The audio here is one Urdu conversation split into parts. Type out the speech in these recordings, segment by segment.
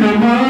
Come on.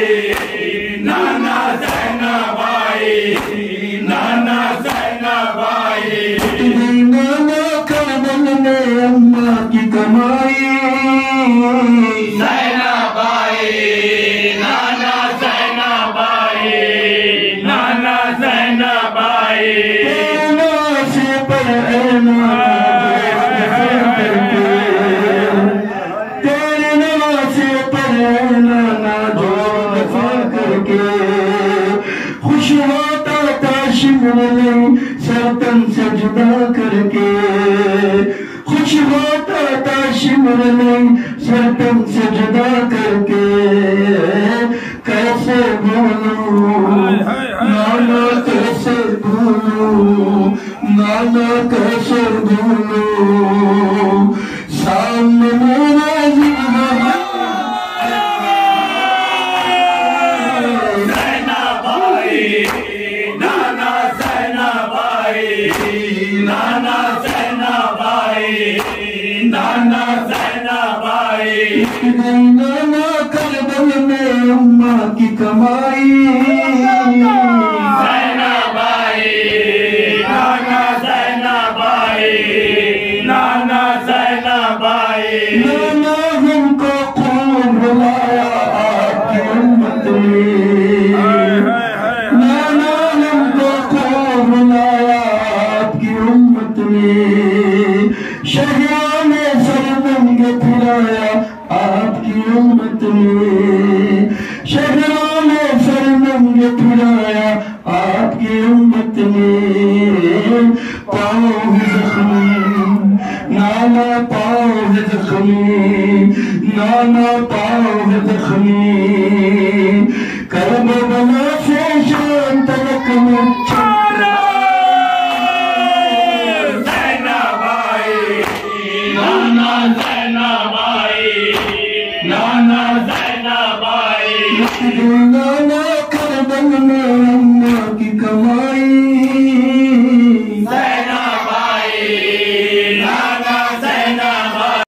Zainabai, Nana Zainabai, Nana na na Kamal ne na na kamai. Zainabai, na na Nana Zainabai. na na par ena. نہیں سرتن سے جدا کر کے خوش ہوتا تھا شمر نہیں سرتن سے جدا کر کے کیسے بھولوں نالا کیسے بھولوں نالا کیسے بھولوں سامنے میرا زندہ Yeah. نانا زینب آئی۔ نانا کربل میں امہ کی کمائی۔ زینب آئی۔ نانا زینب آئی۔ نانا زینب آئی۔ نانا ہم کو کون بلایا رحمت میں شہیا سر بن کے پھرایا آپ کی امت میں شہیا سر بن کے پھرایا آپ کی امت میں پاؤ زخمی نانا پاؤں زخمی نانا پاؤں زخمی کرم بنا سے شان تلک میں چھوڑا